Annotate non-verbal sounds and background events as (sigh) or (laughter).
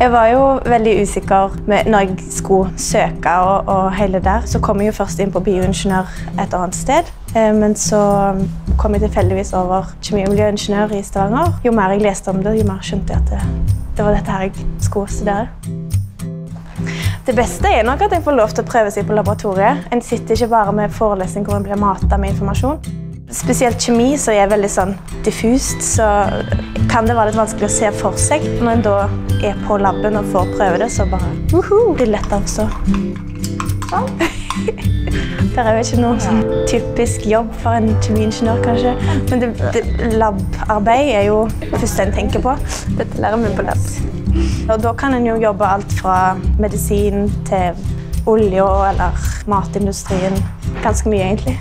Jeg var jo veldig usikker med, når jeg skulle søke og, og hele der. Så kom jeg jo først inn på bioingeniør et annet sted. Eh, Men så kom jeg tilfeldigvis over kjemi- og miljøingeniør i Stavanger. Jo mer jeg leste om det, jo mer skjønte jeg at det, det var dette her jeg skulle studere. Det beste er nok at jeg får lov til å prøve seg på laboratoriet. En sitter ikke bare med forelesning hvor en blir matet med informasjon. Spesielt kjemi, så er veldig sånn diffust, så kan det være litt vanskelig å se for seg. Når en da er på laben og får prøve det, så bare uhu, blir det lettere å. Sånn. (laughs) Det er jo ikke noe sånn typisk jobb for en kjemiingeniør, kanskje. Men det, det, labarbeid er jo det første en tenker på. Dette lærer vi på lab. Og da kan en jo jobbe alt fra medisin til olje eller matindustrien. Ganske mye, egentlig.